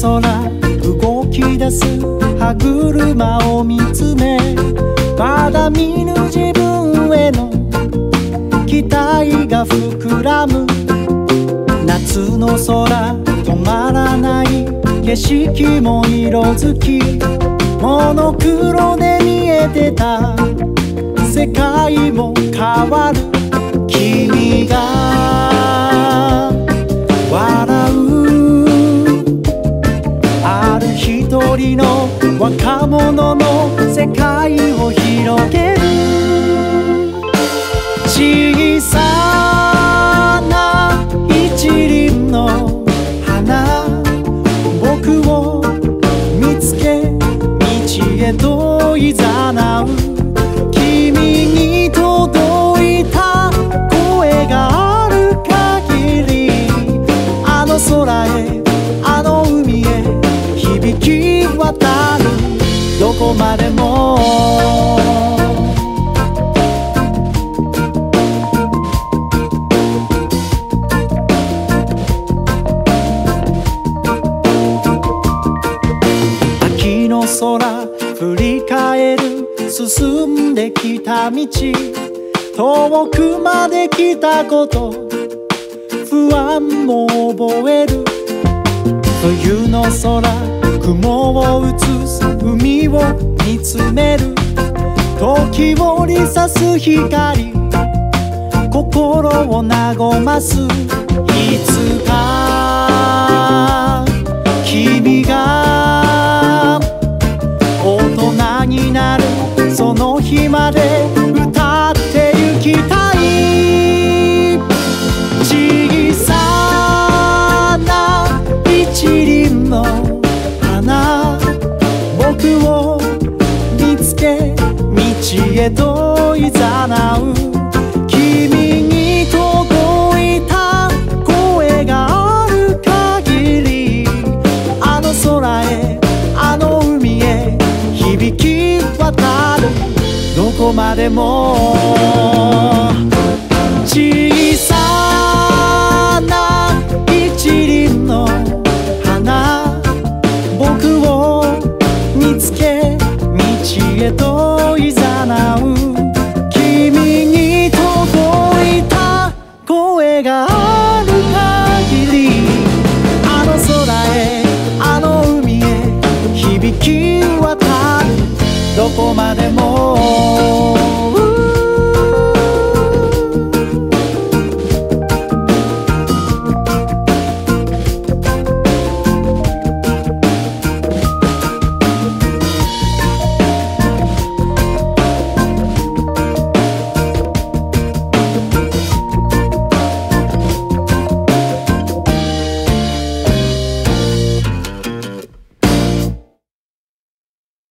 空動き出す歯車を見つめまだ見ぬ自分への期待が膨らむ夏の空止まらない景色も色づきモノクロで見えてた世界も変わる君がの若者の世界を広げる小さな一輪の花僕を見つけ道へといざなう君に届いた声がある限りあの空へあの海へ響き渡る。どこまでも。秋の空振り返る。進んできた道遠くまで来たこと。不安も覚える。冬の空雲を映す海を見つめる時折さす光。心を和ます。いつか君が地へと誘う君に届いた声がある限りあの空へあの海へ響き渡るどこまでもこまでも